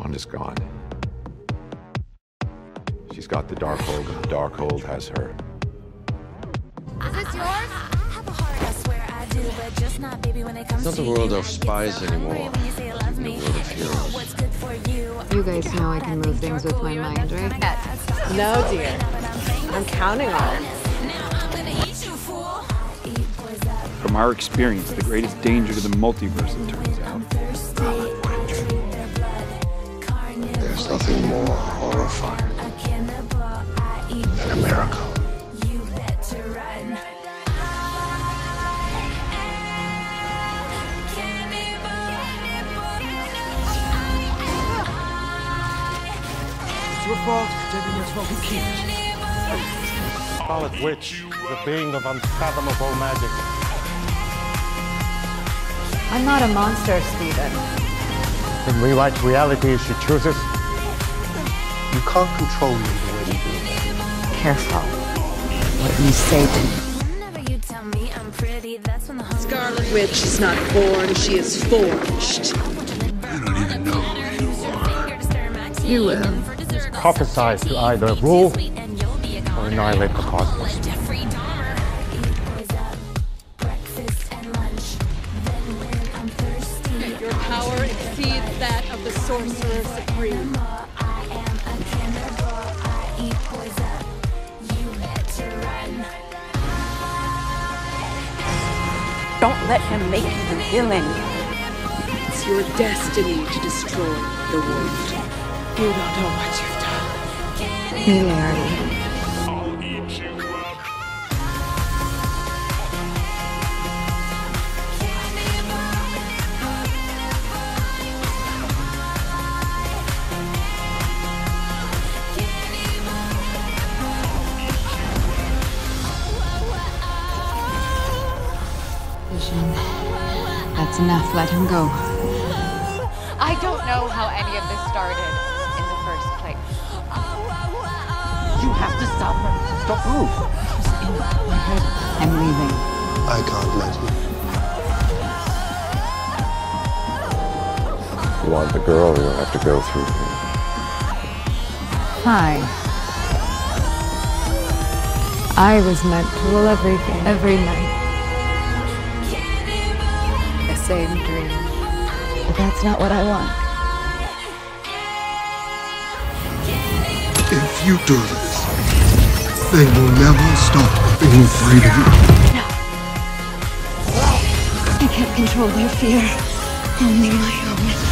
Wanda's gone. She's got the Darkhold, and the Darkhold has her. Is this yours? It's not the world of spies anymore. It's the world of heroes. You guys know I can move things with my mind, right? No, dear. I'm counting on it. From our experience, the greatest danger to the multiverse, horrifying than a miracle. It's your fault. Debbie must well be keep Scarlet Witch is a being of unfathomable magic. I'm not a monster, Stephen. In rewrite reality as she chooses. You can't control me the way you do that. Careful. What you say to me. Scarlet Witch is not born, she is forged. You don't even know who you are. You will. Prophesied to either rule or annihilate the cosmos. Your power exceeds that of the Sorcerer Supreme. Don't let him make you the villain. It's your destiny to destroy the world. You don't know what you've done. Familiarity. Vision. That's enough. Let him go. I don't know how any of this started in the first place. You have to stop her. Stop who? I'm leaving. I can't let you. You want the girl, you'll have to go through him. Hi. I was meant to rule everything, every night. Same dream. But that's not what I want. If you do this, they will never stop being afraid of you. No. I can't control their fear. Only my own.